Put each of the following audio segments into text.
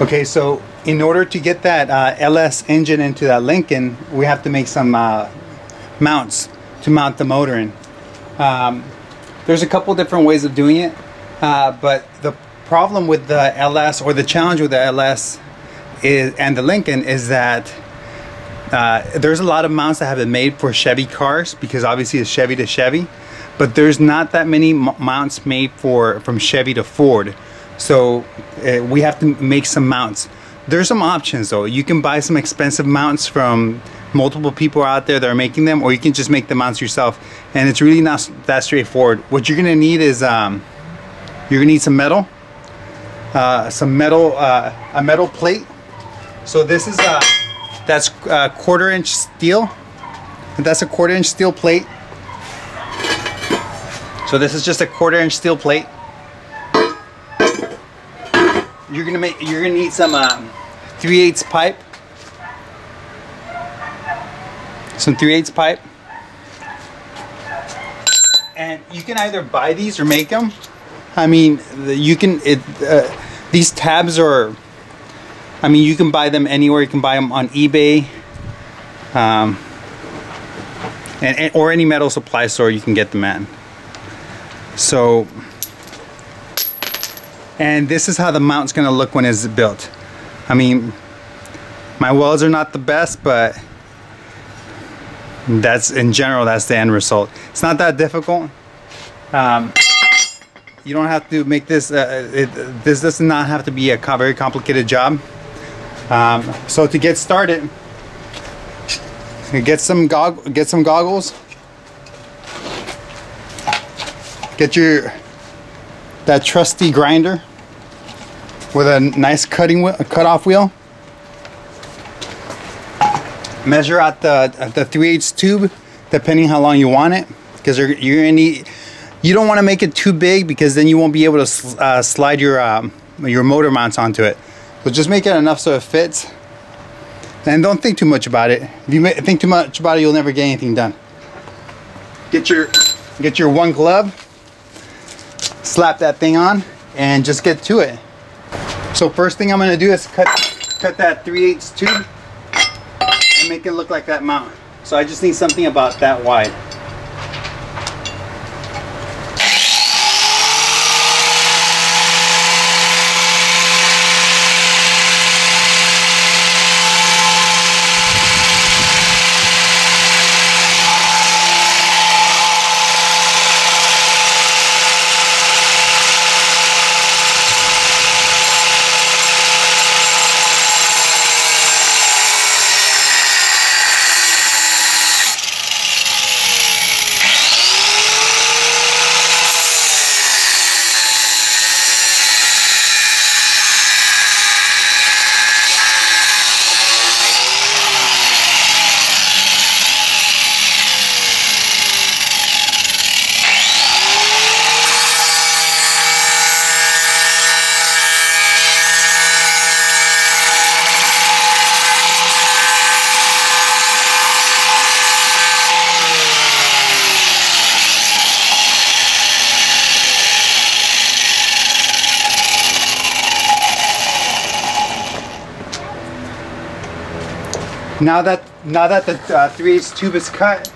Okay, so in order to get that uh, LS engine into that Lincoln, we have to make some uh, mounts to mount the motor in. Um, there's a couple different ways of doing it, uh, but the problem with the LS or the challenge with the LS is and the Lincoln is that uh, there's a lot of mounts that have been made for Chevy cars because obviously it's Chevy to Chevy, but there's not that many mounts made for from Chevy to Ford. So uh, we have to make some mounts. There's some options though. You can buy some expensive mounts from multiple people out there that are making them, or you can just make the mounts yourself. And it's really not that straightforward. What you're gonna need is um, you're gonna need some metal, uh, some metal, uh, a metal plate. So this is uh, that's a uh, quarter inch steel. That's a quarter inch steel plate. So this is just a quarter inch steel plate you're gonna make you're gonna need some um, 3 8 pipe. Some 3 8 pipe. And you can either buy these or make them I mean you can it uh, these tabs are I mean you can buy them anywhere. You can buy them on eBay um, and or any metal supply store you can get them at. So and this is how the mount's gonna look when it's built. I mean, my welds are not the best, but that's in general, that's the end result. It's not that difficult. Um, you don't have to make this, uh, it, this does not have to be a very complicated job. Um, so to get started, get some gog get some goggles, get your that trusty grinder with a nice cutting wheel, cut-off wheel. Measure out the the 3 8 tube, depending how long you want it, because you're, you're gonna need. You don't want to make it too big because then you won't be able to uh, slide your um, your motor mounts onto it. So just make it enough so it fits. And don't think too much about it. If you think too much about it, you'll never get anything done. Get your get your one glove, slap that thing on, and just get to it. So first thing I'm going to do is cut cut that 3 8 tube and make it look like that mount. So I just need something about that wide. Now that now that the uh, 3 8 tube is cut,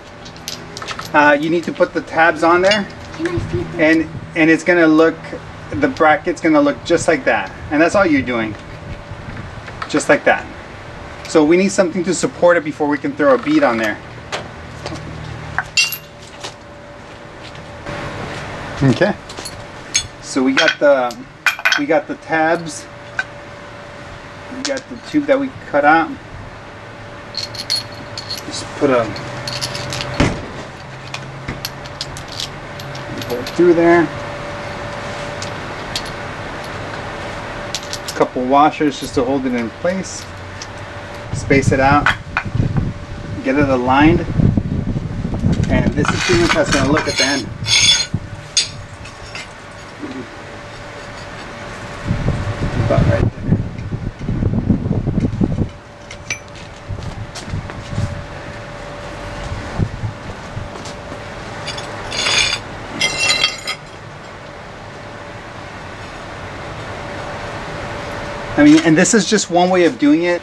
uh, you need to put the tabs on there, and and it's gonna look the bracket's gonna look just like that, and that's all you're doing, just like that. So we need something to support it before we can throw a bead on there. Okay. So we got the we got the tabs. We got the tube that we cut out just put a bolt through there. A couple washers just to hold it in place. Space it out. Get it aligned. And this is pretty much how it's going to look at the end. About right I mean, and this is just one way of doing it.